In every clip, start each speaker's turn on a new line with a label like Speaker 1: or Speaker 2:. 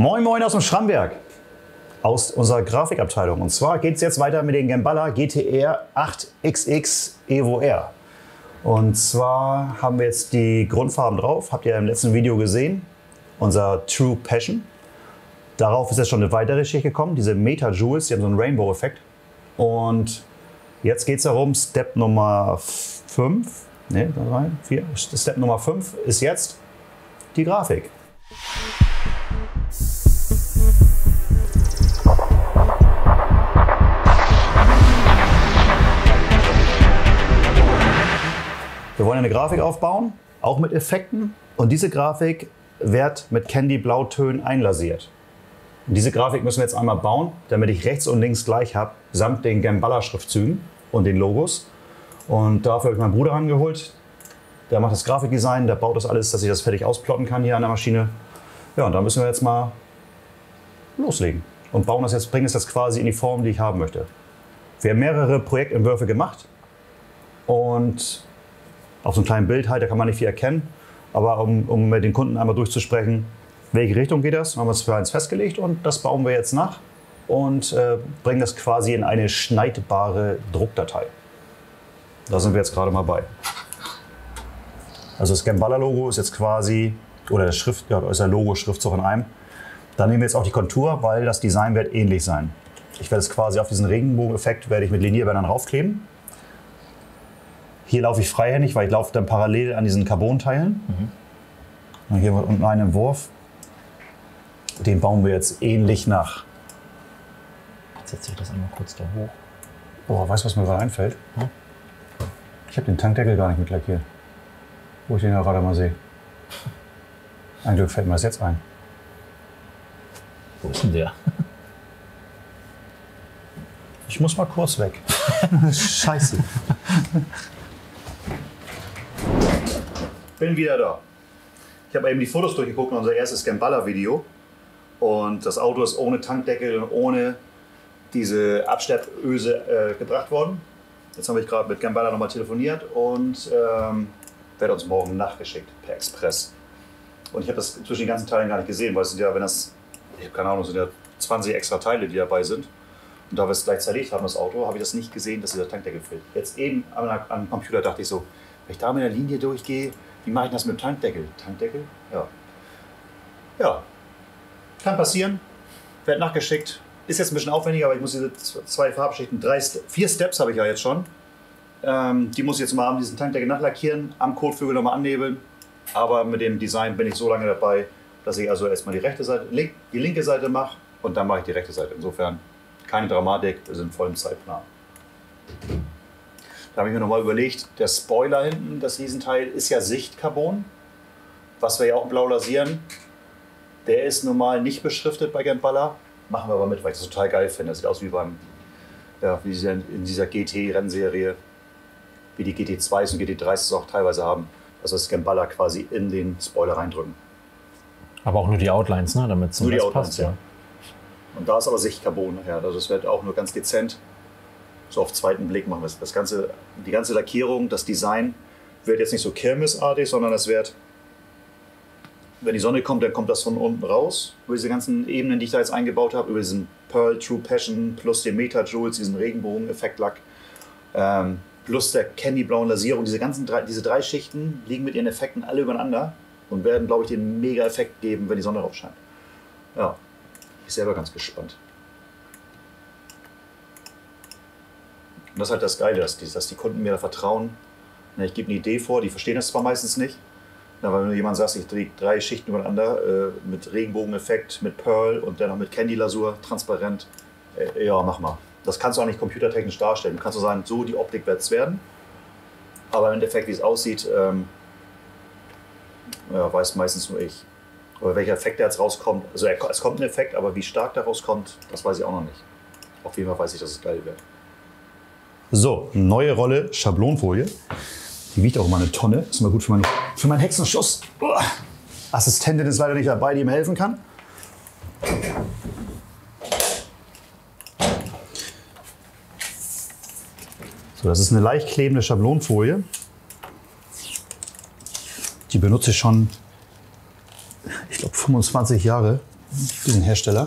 Speaker 1: Moin Moin aus dem Schramberg, aus unserer Grafikabteilung. Und zwar geht es jetzt weiter mit dem Gambala GTR 8XX Evo R. Und zwar haben wir jetzt die Grundfarben drauf, habt ihr im letzten Video gesehen, unser True Passion. Darauf ist jetzt schon eine weitere Schicht gekommen, diese Meta Jewels, die haben so einen Rainbow-Effekt. Und jetzt geht es darum, Step Nummer 5, ne, 3, 4, Step Nummer 5 ist jetzt die Grafik. Wollen eine Grafik aufbauen, auch mit Effekten. Und diese Grafik wird mit Candy Blautönen einlasiert. Und diese Grafik müssen wir jetzt einmal bauen, damit ich rechts und links gleich habe, samt den Gambala-Schriftzügen und den Logos. Und dafür habe ich meinen Bruder angeholt. Der macht das Grafikdesign, der baut das alles, dass ich das fertig ausplotten kann hier an der Maschine. Ja, und da müssen wir jetzt mal loslegen und bauen das jetzt, bringen es jetzt quasi in die Form, die ich haben möchte. Wir haben mehrere Projektentwürfe gemacht und auf so einem kleinen Bild halt, da kann man nicht viel erkennen. Aber um, um mit den Kunden einmal durchzusprechen, welche Richtung geht das, haben wir uns für eins festgelegt und das bauen wir jetzt nach und äh, bringen das quasi in eine schneidbare Druckdatei. Da sind wir jetzt gerade mal bei. Also das Gambala-Logo ist jetzt quasi, oder das Schrift, ja, ist der Logo-Schriftzug in einem. Da nehmen wir jetzt auch die Kontur, weil das Design wird ähnlich sein. Ich werde es quasi auf diesen Regenbogeneffekt werde ich mit Linierbändern raufkleben. Hier laufe ich freihändig, weil ich laufe dann parallel an diesen Carbonteilen. Mhm. Und hier unten einen Wurf. Den bauen wir jetzt ähnlich nach.
Speaker 2: Jetzt setze ich das einmal kurz da hoch.
Speaker 1: Boah, weißt du, was mir gerade einfällt?
Speaker 2: Hm?
Speaker 1: Ich habe den Tankdeckel gar nicht mit lackiert. Wo ich den ja gerade mal sehe. Ein Glück fällt mir das jetzt ein.
Speaker 2: Wo ist denn der?
Speaker 1: Ich muss mal kurz weg. Scheiße. Bin wieder da. Ich habe eben die Fotos durchgeguckt unser erstes Gambala-Video. Und das Auto ist ohne Tankdeckel und ohne diese Abschleppöse äh, gebracht worden. Jetzt habe ich gerade mit Gambala nochmal telefoniert und ähm, werde uns morgen nachgeschickt per Express. Und ich habe das zwischen den ganzen Teilen gar nicht gesehen, weil es sind ja, wenn das, ich habe keine Ahnung, es sind ja 20 extra Teile, die dabei sind. Und da wir es gleich zerlegt haben, das Auto, habe ich das nicht gesehen, dass dieser Tankdeckel fehlt. Jetzt eben am, am Computer dachte ich so, wenn ich da mit der Linie durchgehe, wie mache ich das mit dem Tankdeckel? Tankdeckel? Ja. Ja. Kann passieren. Wird nachgeschickt. Ist jetzt ein bisschen aufwendiger, aber ich muss diese zwei Farbschichten, drei, vier Steps habe ich ja jetzt schon. Ähm, die muss ich jetzt mal am diesen Tankdeckel nachlackieren, am Kotflügel nochmal annebeln. Aber mit dem Design bin ich so lange dabei, dass ich also erstmal die rechte Seite, die linke Seite mache und dann mache ich die rechte Seite. Insofern keine Dramatik, wir sind voll im Zeitplan. Da habe ich mir nochmal überlegt, der Spoiler hinten, das Riesenteil, ist ja Sichtcarbon, was wir ja auch blau lasieren. Der ist normal nicht beschriftet bei Gambala, machen wir aber mit, weil ich das total geil finde. Das sieht aus wie beim, ja, wie in dieser GT-Rennserie, wie die GT2s und GT3s es auch teilweise haben, dass wir das Gambala quasi in den Spoiler reindrücken.
Speaker 2: Aber auch nur die Outlines, ne? damit es
Speaker 1: Nur die Outlines, passt, ja. Und da ist aber Sichtcarbon nachher. Also es wird auch nur ganz dezent so auf zweiten Blick machen wir es. Das ganze, die ganze Lackierung, das Design wird jetzt nicht so kirmesartig, sondern es wird, wenn die Sonne kommt, dann kommt das von unten raus, über diese ganzen Ebenen, die ich da jetzt eingebaut habe, über diesen Pearl True Passion plus den Meta Jewels, diesen Regenbogen-Effektlack, ähm, plus der Candy-blauen Lasierung. Diese ganzen drei, diese drei Schichten liegen mit ihren Effekten alle übereinander und werden, glaube ich, den Mega-Effekt geben, wenn die Sonne drauf scheint. Ja, ich selber ganz gespannt. Und das ist halt das Geile, dass die, dass die Kunden mir da vertrauen. Ich gebe eine Idee vor, die verstehen das zwar meistens nicht. Aber wenn jemand sagst, ich drehe drei Schichten übereinander äh, mit Regenbogeneffekt, mit Pearl und dann noch mit Candy-Lasur, transparent, äh, ja, mach mal. Das kannst du auch nicht computertechnisch darstellen. Du kannst nur sagen, so die Optik wird es werden. Aber im Endeffekt, wie es aussieht, ähm, ja, weiß meistens nur ich. Aber welcher Effekt da jetzt rauskommt, also es kommt ein Effekt, aber wie stark der rauskommt, das weiß ich auch noch nicht. Auf jeden Fall weiß ich, dass es geil wird. So, neue Rolle Schablonfolie. Die wiegt auch immer eine Tonne. Ist immer gut für, mein, für meinen Hexenschuss. Uah. Assistentin ist leider nicht dabei, die mir helfen kann. So, das ist eine leicht klebende Schablonfolie. Die benutze ich schon, ich glaube, 25 Jahre. diesen Hersteller.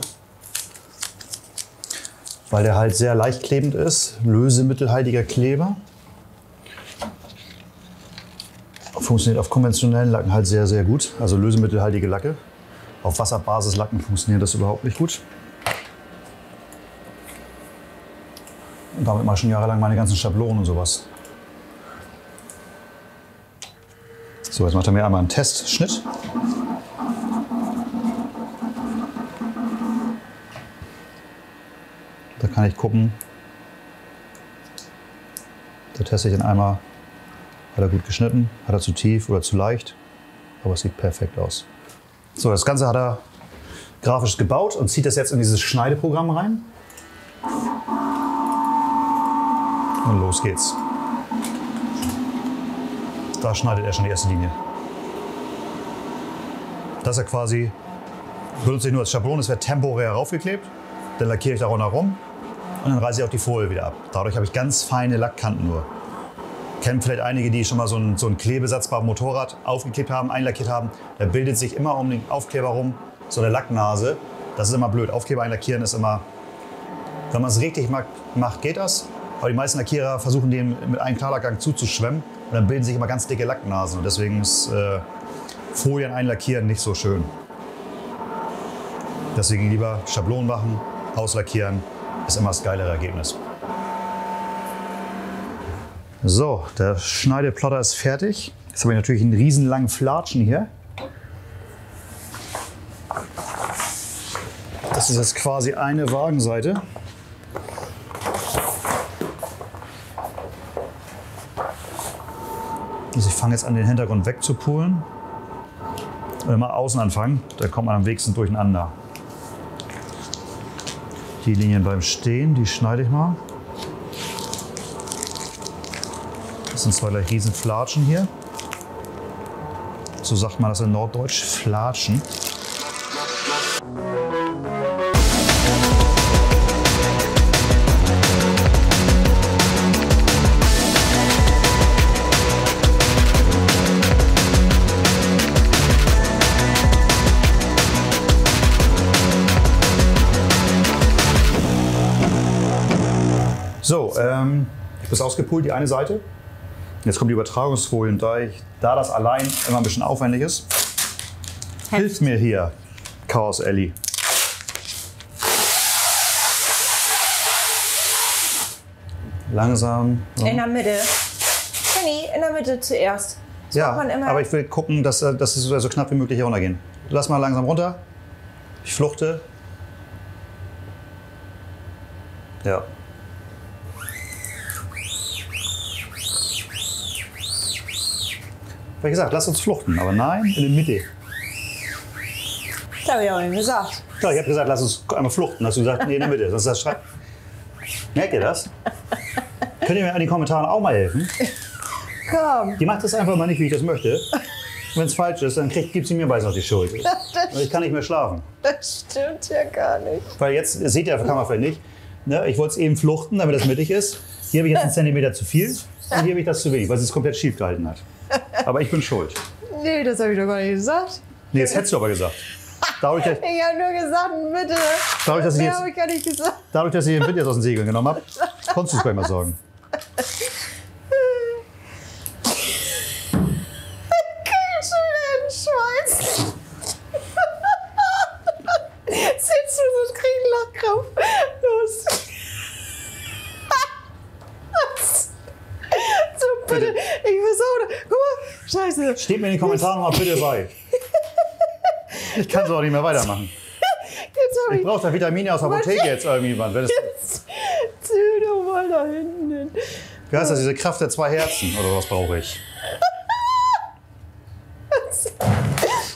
Speaker 1: Weil der halt sehr leicht klebend ist, lösemittelhaltiger Kleber. Funktioniert auf konventionellen Lacken halt sehr, sehr gut. Also lösemittelhaltige Lacke. Auf Wasserbasislacken funktioniert das überhaupt nicht gut. Und damit mache ich schon jahrelang meine ganzen Schablonen und sowas. So, jetzt macht er mir einmal einen Testschnitt. Kann ich gucken. Da teste ich dann einmal, hat er gut geschnitten, hat er zu tief oder zu leicht. Aber es sieht perfekt aus. So, das Ganze hat er grafisch gebaut und zieht das jetzt in dieses Schneideprogramm rein. Und los geht's. Da schneidet er schon die erste Linie. Das ist ja quasi, benutze ich nur als Schablon, es wird temporär raufgeklebt. Dann lackiere ich da rundherum und dann reiße ich auch die Folie wieder ab. Dadurch habe ich ganz feine Lackkanten nur. Kennen vielleicht einige, die schon mal so einen, so einen Klebesatz beim Motorrad aufgeklebt haben, einlackiert haben. Da bildet sich immer um den Aufkleber rum so eine Lacknase. Das ist immer blöd. Aufkleber einlackieren ist immer, wenn man es richtig macht, geht das. Aber die meisten Lackierer versuchen den mit einem Klarlackgang zuzuschwemmen und dann bilden sich immer ganz dicke Lacknasen. Und deswegen ist äh, Folien einlackieren nicht so schön. Deswegen lieber Schablonen machen, auslackieren, ist immer das geilere Ergebnis. So, der Schneideplotter ist fertig. Jetzt habe ich natürlich einen riesen langen Flatschen hier. Das ist jetzt quasi eine Wagenseite. Also ich fange jetzt an, den Hintergrund wegzupulen. Wenn wir außen anfangen, da kommt man am wenigsten durcheinander. Die Linien beim Stehen, die schneide ich mal. Das sind zwei gleich riesen Flatschen hier. So sagt man das in Norddeutsch, Flatschen. So, ähm, das ist ausgepult, die eine Seite. Jetzt kommt die Übertragungsfolien. Da, ich, da das allein immer ein bisschen aufwendig ist, hilft mir hier Chaos Ellie. Langsam. So.
Speaker 3: In der Mitte. Kenny, in der Mitte zuerst. Das
Speaker 1: Ja, aber ich will gucken, dass, äh, dass es so knapp wie möglich hier runtergehen. Lass mal langsam runter. Ich fluchte. Ja. Wie gesagt, lass uns fluchten, aber nein, in der Mitte.
Speaker 3: das habe ich auch nicht gesagt.
Speaker 1: Klar, ich habe gesagt, lass uns einmal fluchten. Hast du gesagt, nee, in der Mitte. Das ist das Schrei. Merkt ihr das? Könnt ihr mir an den Kommentaren auch mal helfen?
Speaker 3: Komm.
Speaker 1: Die macht das einfach mal nicht, wie ich das möchte. Wenn es falsch ist, dann kriegt, gibt sie mir weiß noch die Schuld. Und ich kann nicht mehr schlafen.
Speaker 3: Das stimmt ja gar nicht.
Speaker 1: Weil jetzt, seht ihr auf der Kamera vielleicht nicht, ne, ich wollte es eben fluchten, damit das mittig ist. Hier habe ich jetzt einen Zentimeter zu viel und hier habe ich das zu wenig, weil sie es komplett schief gehalten hat. Aber ich bin schuld.
Speaker 3: Nee, das habe ich doch gar nicht gesagt.
Speaker 1: Nee, das hättest du aber gesagt. Dadurch,
Speaker 3: Ich habe nur gesagt, Mitte.
Speaker 1: dadurch, dass ich
Speaker 3: Mehr
Speaker 1: jetzt,
Speaker 3: habe ich gar nicht gesagt.
Speaker 1: dadurch, dass ich den Wind jetzt aus den Segeln genommen habe, konntest du es gleich mal sagen.
Speaker 3: Schon wieder in Schweiz. Sitzt du so, krieg einen Lachkrampf. Los. so, bitte. Ich versuche. Guck mal. Scheiße.
Speaker 1: Steht mir in den Kommentaren mal bitte bei. Ich kann so auch nicht mehr weitermachen.
Speaker 3: Jetzt
Speaker 1: Ich brauche da Vitamine aus der Apotheke jetzt irgendwie. Mann. Wenn
Speaker 3: Jetzt zieh doch mal da hinten hin.
Speaker 1: wie heißt das, diese Kraft der zwei Herzen oder was brauche ich?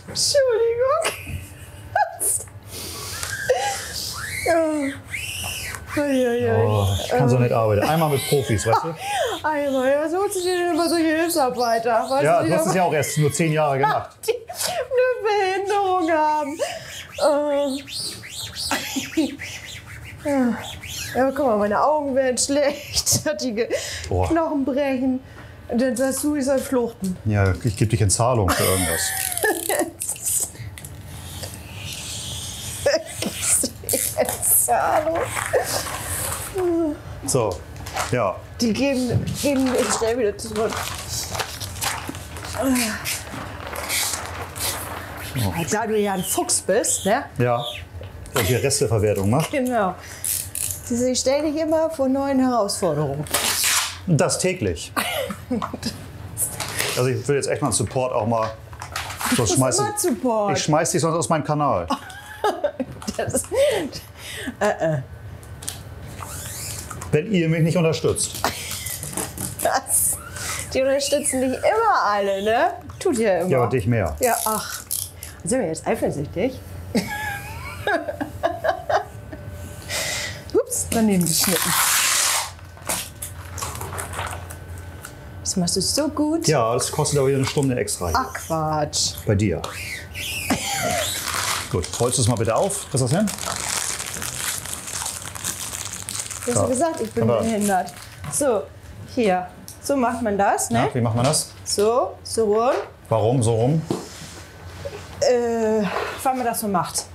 Speaker 3: Entschuldigung.
Speaker 1: Oh, ich kann so nicht arbeiten. Einmal mit Profis, weißt du?
Speaker 3: Holst du dir denn immer solche Hilfsarbeiter? Weißt
Speaker 1: Ja, du hast es ja auch erst nur zehn Jahre gemacht.
Speaker 3: die eine Behinderung haben. Äh. Ja. guck mal, meine Augen werden schlecht, die
Speaker 1: Boah.
Speaker 3: Knochen brechen. Und dann sagst du, ich soll fluchten.
Speaker 1: Ja, ich gebe dich in Zahlung für irgendwas.
Speaker 3: Hallo.
Speaker 1: So, ja.
Speaker 3: Die geben, geben wir schnell wieder zurück. Da du ja ein Fuchs bist, ne?
Speaker 1: Ja. Und die Resteverwertung macht.
Speaker 3: Genau. Sie stellen dich immer vor neuen Herausforderungen.
Speaker 1: Das täglich. Also ich will jetzt echt mal einen Support auch mal.
Speaker 3: Ist
Speaker 1: schmeiß ich,
Speaker 3: Support.
Speaker 1: ich schmeiß dich sonst aus meinem Kanal.
Speaker 3: Das ist,
Speaker 1: Wenn ihr mich nicht unterstützt.
Speaker 3: das. Die unterstützen dich immer alle, ne? Tut ja immer.
Speaker 1: Ja, aber dich mehr.
Speaker 3: Ja, ach. Sind wir jetzt eifersüchtig? Ups, daneben geschnitten. Das machst du so gut.
Speaker 1: Ja, das kostet aber wieder eine Stunde extra hier
Speaker 3: Ach, Quatsch.
Speaker 1: bei dir. Gut, rollst du es mal bitte auf. Kriegst du das hin?
Speaker 3: Du hast
Speaker 1: Ja.
Speaker 3: gesagt, ich bin
Speaker 1: Aber-
Speaker 3: behindert. So, hier. So macht man das, ne?
Speaker 1: Ja, wie macht man das?
Speaker 3: So, so rum.
Speaker 1: Warum so rum?
Speaker 3: Äh, weil man das so macht.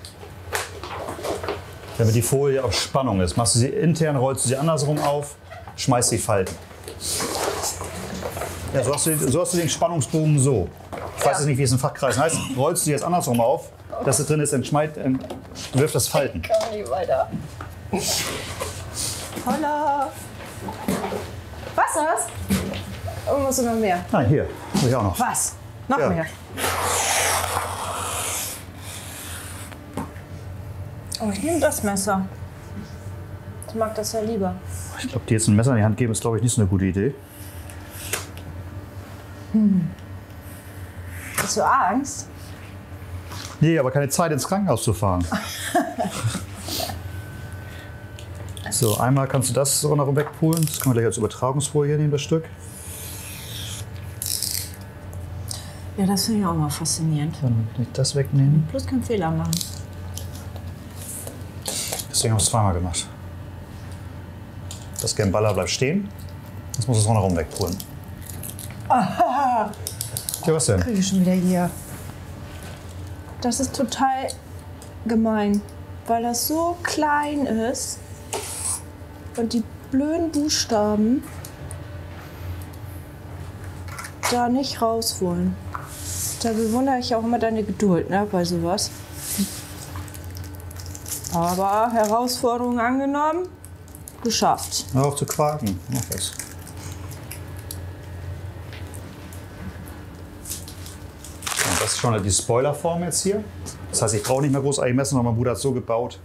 Speaker 1: Damit die Folie auf Spannung ist. Machst du sie intern, rollst du sie andersrum auf, schmeißt die Falten. Ja, so hast du, so hast du den Spannungsbogen so. Ich weiß jetzt nicht, wie es in Fachkreisen heißt. Rollst du sie jetzt andersrum auf, dass es drin ist, dann schmeißt, dann wirft das Falten.
Speaker 3: Kann nicht weiter. Holla. Was das? Oh, musst du noch mehr?
Speaker 1: Nein, hier. Muss ich auch noch.
Speaker 3: Was? Noch
Speaker 1: Ja.
Speaker 3: mehr? Oh, ich nehme das Messer. Ich mag das ja lieber.
Speaker 1: Ich glaube, dir jetzt ein Messer in die Hand geben, ist, glaube ich, nicht so eine gute Idee.
Speaker 3: Hast du Angst?
Speaker 1: Nee, aber keine Zeit ins Krankenhaus zu fahren. so, einmal kannst du das so noch wegpulen. Das können wir gleich als Übertragungsfolie nehmen, das Stück.
Speaker 3: Ja, das finde ich auch mal faszinierend.
Speaker 1: Dann kann ich das wegnehmen.
Speaker 3: Bloß keinen Fehler machen.
Speaker 1: Deswegen habe ich es zweimal gemacht. Das Gamballa bleibt stehen. Jetzt muss es rundherum wegpulen. Ja, was denn?
Speaker 3: Kriege ich schon wieder hier. Das ist total gemein, weil das so klein ist und die blöden Buchstaben da nicht raus wollen. Da bewundere ich auch immer deine Geduld ne, bei sowas. Aber Herausforderung angenommen, geschafft.
Speaker 1: Hör auf zu quaken. Mach das. Das ist schon die Spoilerform jetzt hier. Das heißt, ich brauche nicht mehr großartig messen, sondern mein Bruder hat es so gebaut,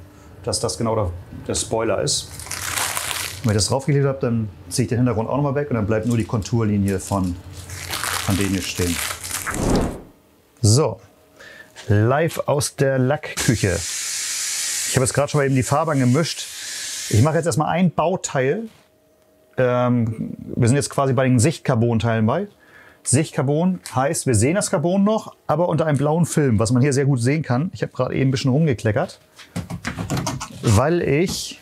Speaker 1: dass das genau der Spoiler ist. Wenn ich das draufgelegt habe, dann ziehe ich den Hintergrund auch nochmal weg und dann bleibt nur die Konturlinie von, von dem hier stehen. So, live aus der Lackküche. Ich habe jetzt gerade schon mal eben die Farbe angemischt. Ich mache jetzt erstmal ein Bauteil. Ähm, wir sind jetzt quasi bei den Sichtcarbon-Teilen bei. Sichtcarbon heißt, wir sehen das Carbon noch, aber unter einem blauen Film, was man hier sehr gut sehen kann. Ich habe gerade eben ein bisschen rumgekleckert, weil ich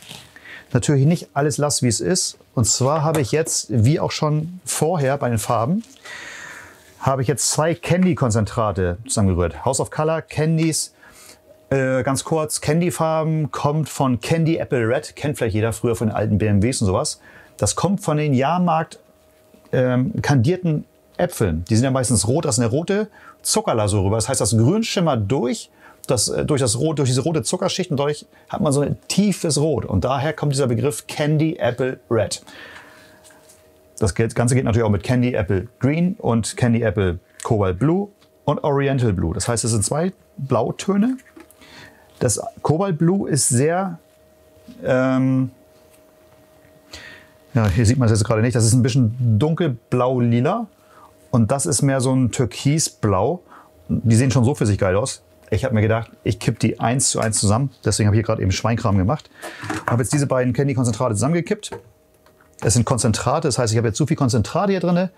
Speaker 1: natürlich nicht alles lasse, wie es ist. Und zwar habe ich jetzt, wie auch schon vorher bei den Farben, habe ich jetzt zwei Candy-Konzentrate zusammengerührt. House of Color, Candies, äh, ganz kurz, Candy-Farben kommt von Candy Apple Red. Kennt vielleicht jeder früher von den alten BMWs und sowas. Das kommt von den Jahrmarkt ähm, kandierten Äpfeln. Die sind ja meistens rot, das ist eine rote Zuckerlasur rüber. Das heißt, das Grün schimmert durch, das, äh, durch, das rot, durch diese rote Zuckerschicht und dadurch hat man so ein tiefes Rot. Und daher kommt dieser Begriff Candy Apple Red. Das Ganze geht natürlich auch mit Candy Apple Green und Candy Apple Cobalt Blue und Oriental Blue. Das heißt, es sind zwei Blautöne. Das Cobalt Blue ist sehr, ähm, ja, hier sieht man es jetzt gerade nicht, das ist ein bisschen dunkelblau-lila und das ist mehr so ein türkisblau. Die sehen schon so für sich geil aus. Ich habe mir gedacht, ich kipp die eins zu eins zusammen. Deswegen habe ich hier gerade eben Schweinkram gemacht. Habe jetzt diese beiden Candy-Konzentrate zusammengekippt. Es sind Konzentrate, das heißt, ich habe jetzt so viel Konzentrate hier drin.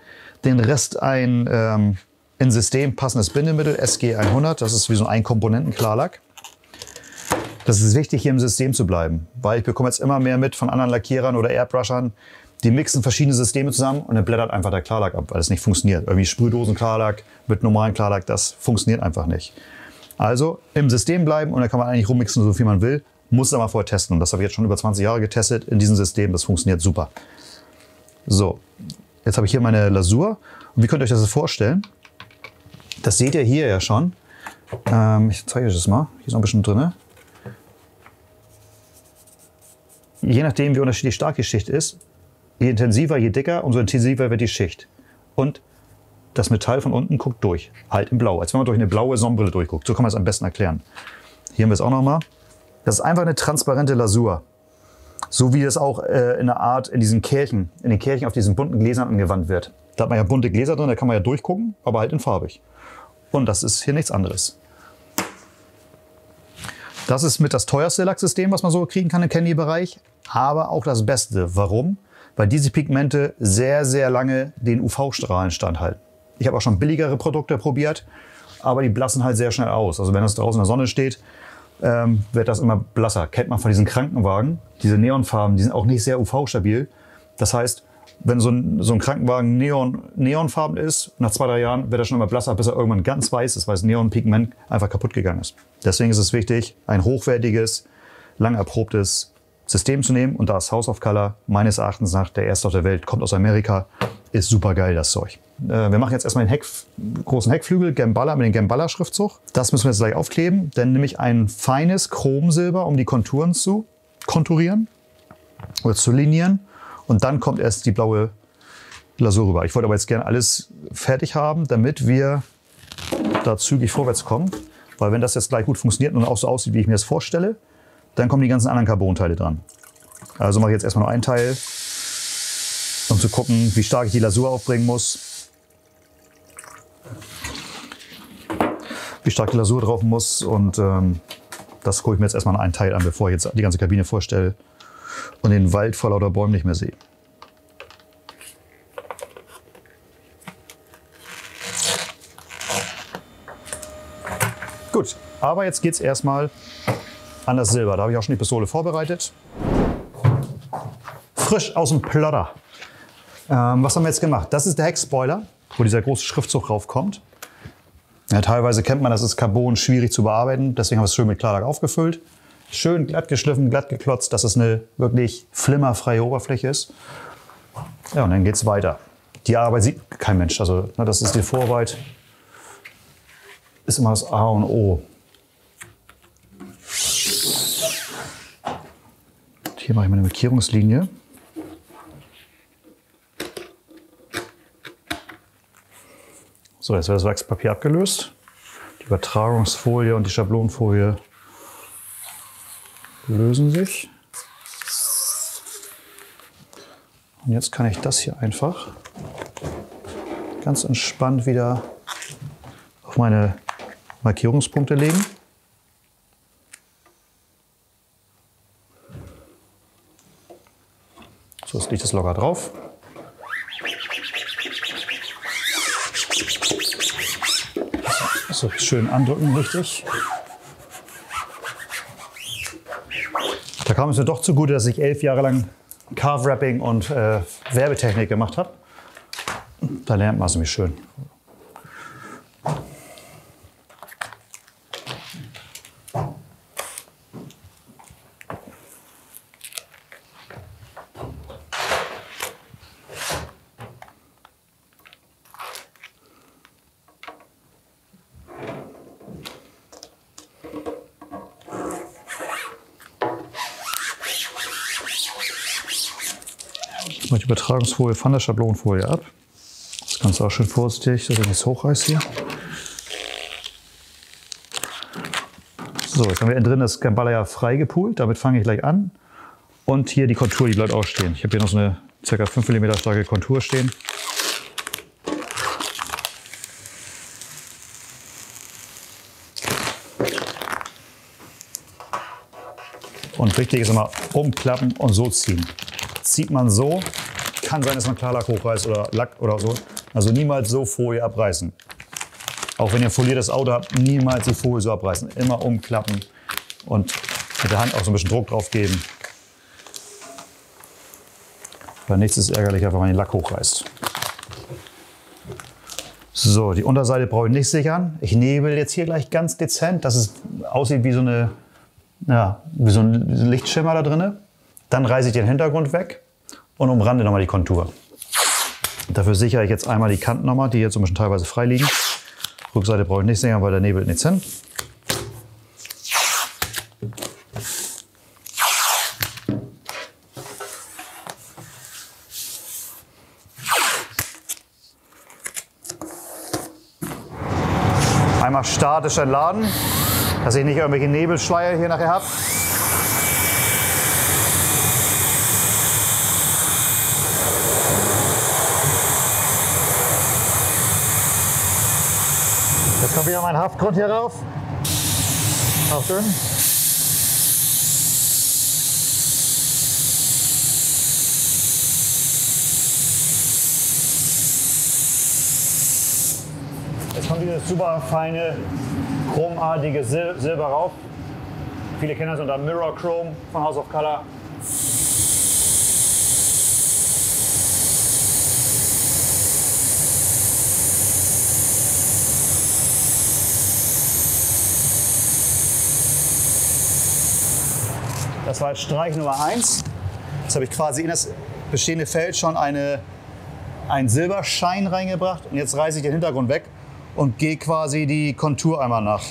Speaker 1: Den Rest ein ähm, in System passendes Bindemittel, SG100. Das ist wie so ein Ein-Komponenten-Klarlack. Das ist wichtig, hier im System zu bleiben, weil ich bekomme jetzt immer mehr mit von anderen Lackierern oder Airbrushern. Die mixen verschiedene Systeme zusammen und dann blättert einfach der Klarlack ab, weil es nicht funktioniert. Irgendwie Sprühdosen-Klarlack mit normalen Klarlack, das funktioniert einfach nicht. Also im System bleiben und da kann man eigentlich rummixen, so viel man will. Muss aber vorher testen. Und das habe ich jetzt schon über 20 Jahre getestet in diesem System. Das funktioniert super. So, jetzt habe ich hier meine Lasur. Und wie könnt ihr euch das vorstellen? Das seht ihr hier ja schon. Ähm, ich zeige euch das mal. Hier ist noch ein bisschen drin. Je nachdem, wie unterschiedlich stark die Schicht ist, je intensiver, je dicker, umso intensiver wird die Schicht. Und das Metall von unten guckt durch. Halt in blau. Als wenn man durch eine blaue Sonnenbrille durchguckt. So kann man es am besten erklären. Hier haben wir es auch nochmal. Das ist einfach eine transparente Lasur. So wie es auch äh, in der Art in diesen Kelchen, in den Kelchen auf diesen bunten Gläsern angewandt wird. Da hat man ja bunte Gläser drin, da kann man ja durchgucken, aber halt in farbig. Und das ist hier nichts anderes. Das ist mit das teuerste Lacksystem, was man so kriegen kann im Candy-Bereich, aber auch das Beste. Warum? Weil diese Pigmente sehr, sehr lange den UV-Strahlen standhalten. Ich habe auch schon billigere Produkte probiert, aber die blassen halt sehr schnell aus. Also wenn das draußen in der Sonne steht, ähm, wird das immer blasser. Kennt man von diesen Krankenwagen. Diese Neonfarben, die sind auch nicht sehr UV-stabil. Das heißt, wenn so ein, so ein Krankenwagen Neon, neonfarben ist, nach zwei, drei Jahren wird er schon immer blasser, bis er irgendwann ganz weiß ist, weil das Neonpigment einfach kaputt gegangen ist. Deswegen ist es wichtig, ein hochwertiges, lang erprobtes System zu nehmen. Und da ist House of Color meines Erachtens nach der erste auf der Welt, kommt aus Amerika, ist super geil, das Zeug. Äh, wir machen jetzt erstmal den Heck, großen Heckflügel, Gambala mit dem Gambala-Schriftzug. Das müssen wir jetzt gleich aufkleben. Dann nehme ich ein feines Chromsilber, um die Konturen zu konturieren oder zu linieren. Und dann kommt erst die blaue Lasur rüber. Ich wollte aber jetzt gerne alles fertig haben, damit wir da zügig vorwärts kommen. Weil wenn das jetzt gleich gut funktioniert und auch so aussieht, wie ich mir das vorstelle, dann kommen die ganzen anderen Carbonteile dran. Also mache ich jetzt erstmal nur einen Teil, um zu gucken, wie stark ich die Lasur aufbringen muss. Wie stark die Lasur drauf muss. Und ähm, das gucke ich mir jetzt erstmal einen Teil an, bevor ich jetzt die ganze Kabine vorstelle und den Wald vor lauter Bäumen nicht mehr sehe. Gut, aber jetzt geht es erstmal an das Silber. Da habe ich auch schon die Pistole vorbereitet. Frisch aus dem Plotter. Ähm, was haben wir jetzt gemacht? Das ist der Heckspoiler, wo dieser große Schriftzug raufkommt. Ja, teilweise kennt man, das ist Carbon schwierig zu bearbeiten. Deswegen haben wir es schön mit Klarlack aufgefüllt. Schön glatt geschliffen, glatt geklotzt, dass es eine wirklich flimmerfreie Oberfläche ist. Ja, und dann geht es weiter. Die Arbeit sieht kein Mensch. Also, ne, das ist die Vorarbeit. Ist immer das A und O. Hier mache ich meine Markierungslinie. So, jetzt wird das Wachspapier abgelöst. Die Übertragungsfolie und die Schablonfolie lösen sich. Und jetzt kann ich das hier einfach ganz entspannt wieder auf meine Markierungspunkte legen. So, jetzt liegt das locker drauf. So, schön andrücken, richtig. Da kam es mir doch zugute, dass ich elf Jahre lang Carve-Wrapping und äh, Werbetechnik gemacht habe. Da lernt man es nämlich schön. Mache die Übertragungsfolie von der Schablonfolie ab. Das Ganze auch schön vorsichtig, dass ich nichts hochreiße hier. So, jetzt haben wir innen drin das Gambala ja frei gepult. Damit fange ich gleich an. Und hier die Kontur, die bleibt auch stehen. Ich habe hier noch so eine ca. 5 mm starke Kontur stehen. Und wichtig ist immer umklappen und so ziehen zieht man so. Kann sein, dass man Klarlack hochreißt oder Lack oder so. Also niemals so Folie abreißen. Auch wenn ihr foliertes Auto habt, niemals die Folie so abreißen. Immer umklappen und mit der Hand auch so ein bisschen Druck drauf geben. Weil nichts ist ärgerlicher, wenn man den Lack hochreißt. So, die Unterseite brauche ich nicht sichern. Ich nebel jetzt hier gleich ganz dezent, dass es aussieht wie so, eine, ja, wie so ein Lichtschimmer da drin. Dann reiße ich den Hintergrund weg und umrande nochmal die Kontur. Dafür sichere ich jetzt einmal die Kanten nochmal, die jetzt so ein bisschen teilweise frei liegen. Rückseite brauche ich nicht sichern, weil der nebelt nichts hin. Einmal statisch entladen, dass ich nicht irgendwelche Nebelschleier hier nachher habe. Jetzt kommt wieder mein Haftgrund hier rauf. Auf dünn. Jetzt kommt dieses super feine, chromartige Sil Silber rauf. Viele kennen das unter Mirror Chrome von House of Color. Das war Streich Nummer 1. Jetzt habe ich quasi in das bestehende Feld schon eine, einen Silberschein reingebracht. Und jetzt reiße ich den Hintergrund weg und gehe quasi die Kontur einmal nach.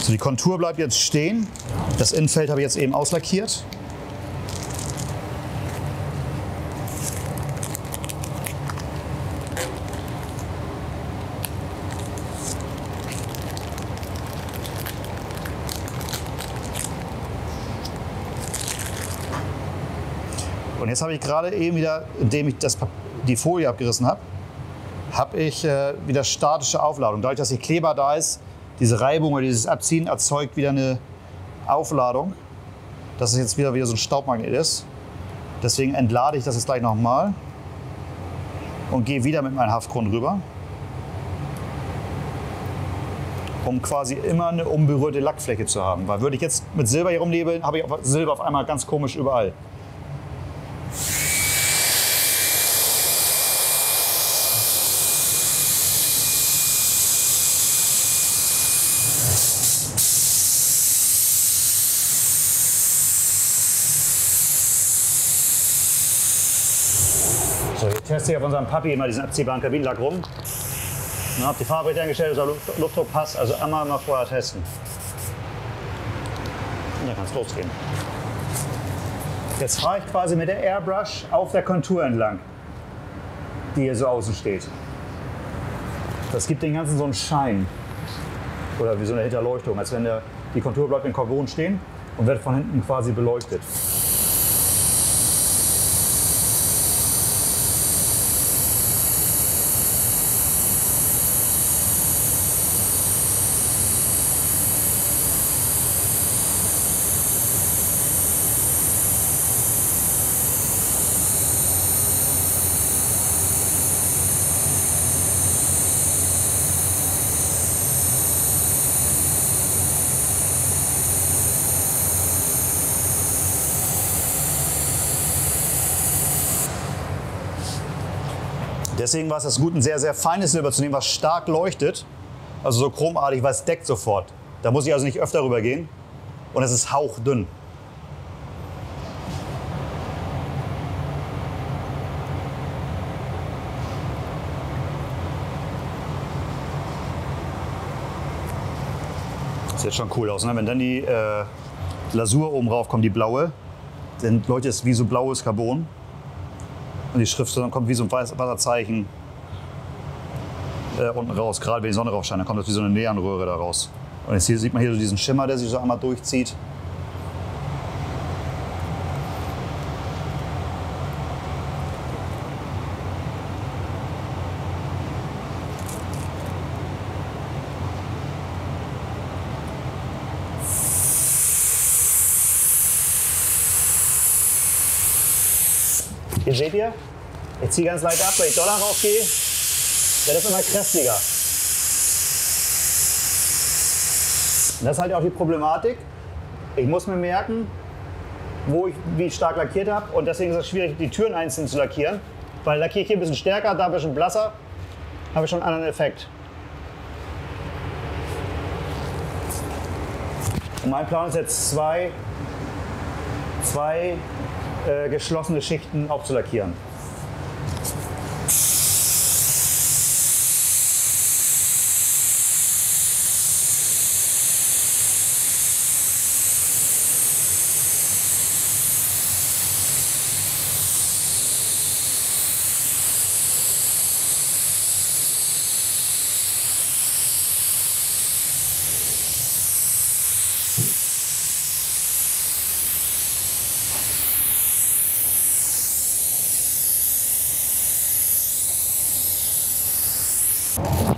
Speaker 1: So, die Kontur bleibt jetzt stehen. Das Innenfeld habe ich jetzt eben auslackiert. Und jetzt habe ich gerade eben wieder, indem ich das, die Folie abgerissen habe, habe ich äh, wieder statische Aufladung. Dadurch, dass die Kleber da ist, diese Reibung oder dieses Abziehen erzeugt wieder eine Aufladung, dass es jetzt wieder, wieder so ein Staubmagnet ist. Deswegen entlade ich das jetzt gleich nochmal und gehe wieder mit meinem Haftgrund rüber, um quasi immer eine unberührte Lackfläche zu haben. Weil würde ich jetzt mit Silber hier rumnebeln, habe ich Silber auf einmal ganz komisch überall. So, ich teste hier auf unserem Papi immer diesen abziehbaren Kabinenlack rum. Und habe die Farbe eingestellt, dass der Luft- Luftdruck passt. Also einmal mal vorher testen. Und dann kann es losgehen. Jetzt fahre ich quasi mit der Airbrush auf der Kontur entlang, die hier so außen steht. Das gibt den ganzen so einen Schein. Oder wie so eine Hinterleuchtung, als wenn der, die Kontur bleibt in Carbon stehen und wird von hinten quasi beleuchtet. Deswegen war es das gut, ein sehr, sehr feines Silber zu nehmen, was stark leuchtet. Also so chromartig, weil es deckt sofort. Da muss ich also nicht öfter rüber gehen. Und es ist hauchdünn. Sieht jetzt schon cool aus, ne? Wenn dann die äh, Lasur oben rauf kommt, die blaue, dann leuchtet es wie so blaues Carbon. Und die Schrift dann kommt wie so ein Wasserzeichen äh, unten raus. Gerade wenn die Sonne raufscheint, dann kommt das wie so eine Neonröhre da raus. Und jetzt hier sieht man hier so diesen Schimmer, der sich so einmal durchzieht. Hier seht ihr, ich ziehe ganz leicht ab, wenn ich Dollar raufgehe, wird das immer kräftiger. Und das ist halt auch die Problematik. Ich muss mir merken, wo ich wie stark lackiert habe. Und deswegen ist es schwierig, die Türen einzeln zu lackieren. Weil lackiere ich hier ein bisschen stärker, da ein bisschen blasser, habe ich schon einen anderen Effekt. Und mein Plan ist jetzt zwei, zwei geschlossene Schichten aufzulackieren.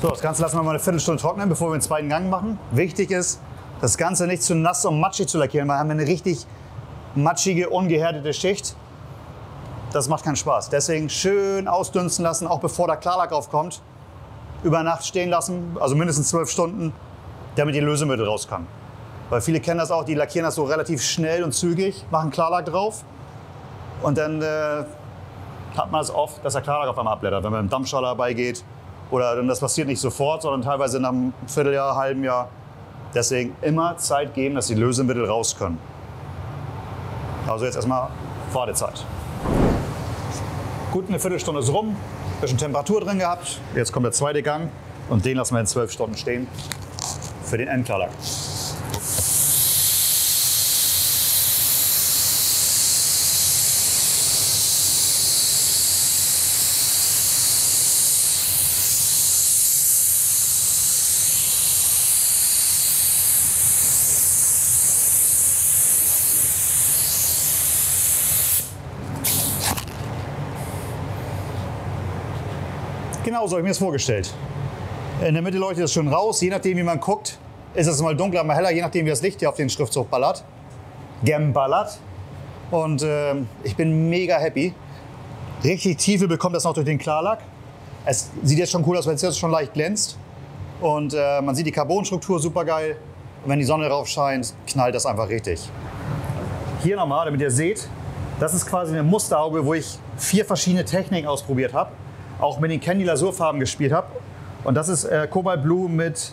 Speaker 1: So, das Ganze lassen wir mal eine Viertelstunde trocknen, bevor wir den zweiten Gang machen. Wichtig ist, das Ganze nicht zu nass und matschig zu lackieren, weil wir haben eine richtig matschige, ungehärtete Schicht. Das macht keinen Spaß. Deswegen schön ausdünsten lassen, auch bevor der Klarlack aufkommt. Über Nacht stehen lassen, also mindestens zwölf Stunden, damit die Lösemittel raus kann. Weil viele kennen das auch, die lackieren das so relativ schnell und zügig, machen Klarlack drauf. Und dann äh, hat man es oft, dass der Klarlack auf einmal abblättert, wenn man mit dem Dampfschaler dabei geht. Oder das passiert nicht sofort, sondern teilweise nach einem Vierteljahr, halben Jahr. Deswegen immer Zeit geben, dass die Lösemittel raus können. Also jetzt erstmal Wartezeit. Gut, eine Viertelstunde ist rum, bisschen Temperatur drin gehabt. Jetzt kommt der zweite Gang und den lassen wir in zwölf Stunden stehen für den Endklarlack. Genau so habe ich mir das vorgestellt. In der Mitte leuchtet es schon raus, je nachdem wie man guckt, ist es mal dunkler, mal heller, je nachdem wie das Licht hier auf den Schriftzug ballert. Gemballert. Und äh, ich bin mega happy. Richtig Tiefe bekommt das noch durch den Klarlack. Es sieht jetzt schon cool aus, wenn es jetzt schon leicht glänzt. Und äh, man sieht die Carbonstruktur super geil. Und wenn die Sonne drauf scheint, knallt das einfach richtig. Hier nochmal, damit ihr seht, das ist quasi eine Musterhaube, wo ich vier verschiedene Techniken ausprobiert habe auch mit den Candy Lasurfarben gespielt habe. Und das ist äh, Cobalt Blue mit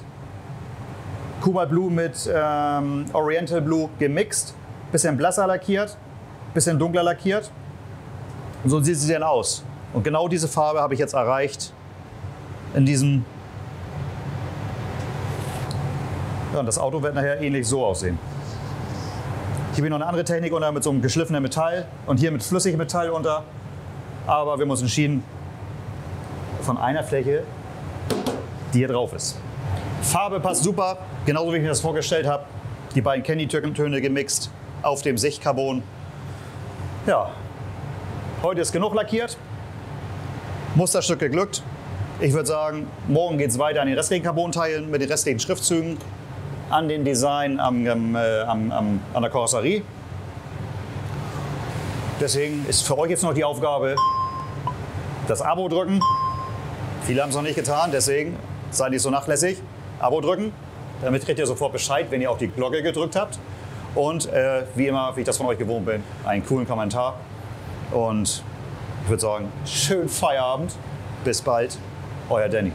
Speaker 1: Cobalt Blue mit ähm, Oriental Blue gemixt. Bisschen blasser lackiert, bisschen dunkler lackiert. Und so sieht sie dann aus. Und genau diese Farbe habe ich jetzt erreicht in diesem. Ja, und das Auto wird nachher ähnlich so aussehen. Hier habe ich noch eine andere Technik unter mit so einem geschliffenen Metall und hier mit flüssigem Metall unter. Aber wir haben uns entschieden, von einer Fläche, die hier drauf ist. Farbe passt super, genauso wie ich mir das vorgestellt habe. Die beiden Candy-Töne gemixt auf dem Sichtcarbon. Ja, heute ist genug lackiert. Musterstück geglückt. Ich würde sagen, morgen geht es weiter an den restlichen Carbonteilen mit den restlichen Schriftzügen, an den Design am, am, äh, am, an der Karosserie. Deswegen ist für euch jetzt noch die Aufgabe, das Abo drücken, Viele haben es noch nicht getan, deswegen seid nicht so nachlässig. Abo drücken, damit kriegt ihr sofort Bescheid, wenn ihr auch die Glocke gedrückt habt. Und äh, wie immer, wie ich das von euch gewohnt bin, einen coolen Kommentar. Und ich würde sagen, schönen Feierabend. Bis bald, euer Danny.